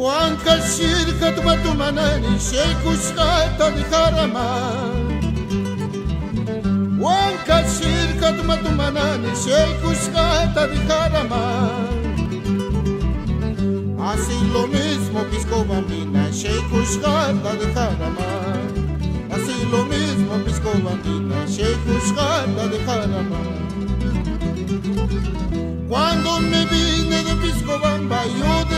وعن كل شركة بتمناني شيك وشغاية الكرمة وعن كل شركة بتمناني شيك وشغاية الكرمة Assim lo mesmo que escova mina, cheio cuscada de caramba. Lo mesmo que escova mina, cheio cuscada de caramba. Quando me vine do Piscobamba, eu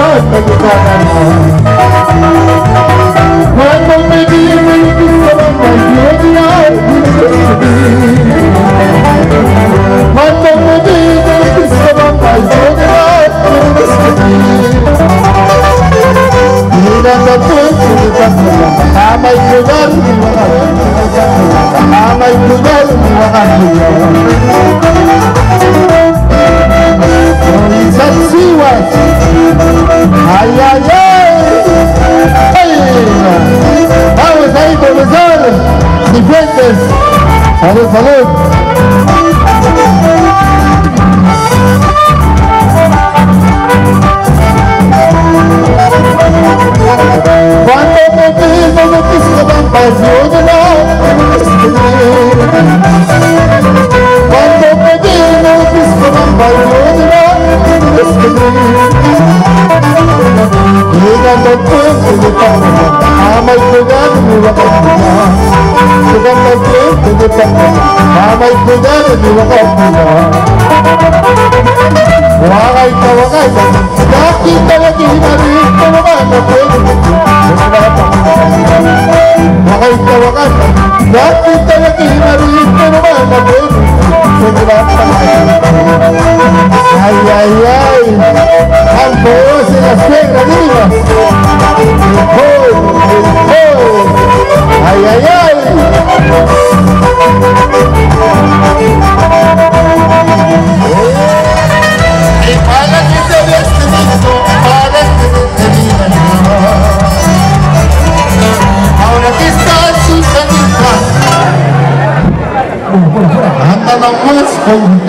I'm a good girl, I'm a good girl. আরে সালুদ Cuando te digo lo que se me apasiona Cuando te digo lo que se me apasiona Llegando al pueblo de Panamá Ama el cuidado de la comunidad y cuidar mi vacancia. Llegando al puente de Panamá, ama y cuidar mi vacancia. Wagaita, wagaita, yakita, yakita, rito, wagaita, wagaita, wagaita, yakita, yakita, rito, wagaita, Ay, ay, ay, Campo en las piedras vivas, el pueblo, el pueblo, Anda na mão, esconde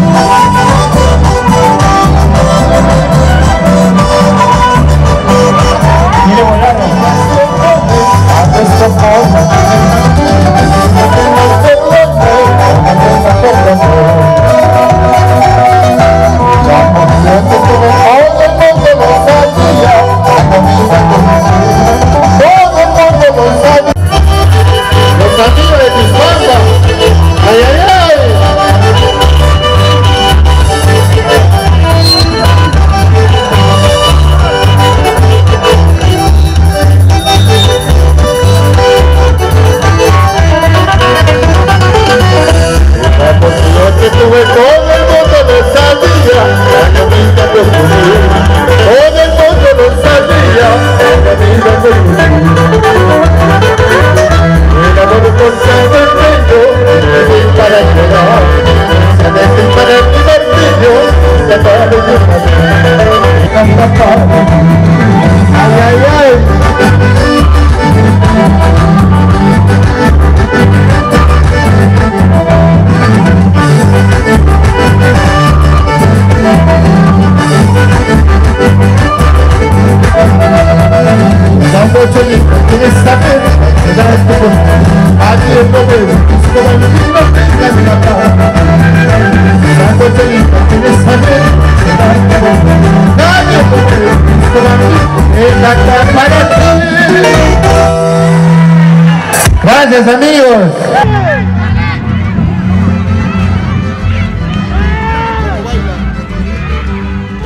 Gracias amigos.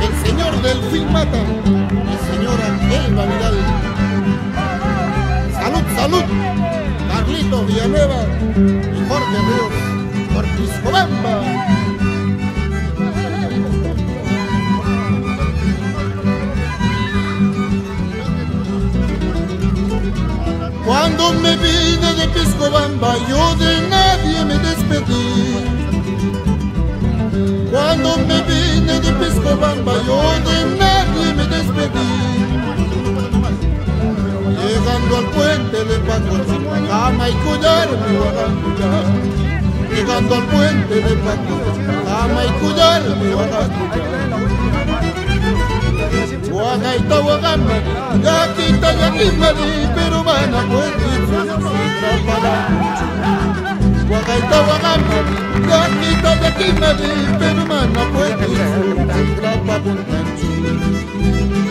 El señor Delfín Mata y señora Elba Vidal. Salud, salud. Carlitos Villanueva y Jorge Ríos por Piscobamba. Yo de nadie me despedí. Cuando me vine de Piscobamba yo de nadie me despedí. Llegando al puente de Paco, cama y a cuidar. Llegando al puente de Paco, cama y collar me van a cuidar. Guagaita, guagama, yaquita, yaquimari, pero van a Wakaita wangami, kakita de kimeli, pero mana fue disfrutar, grapa con tanchuli.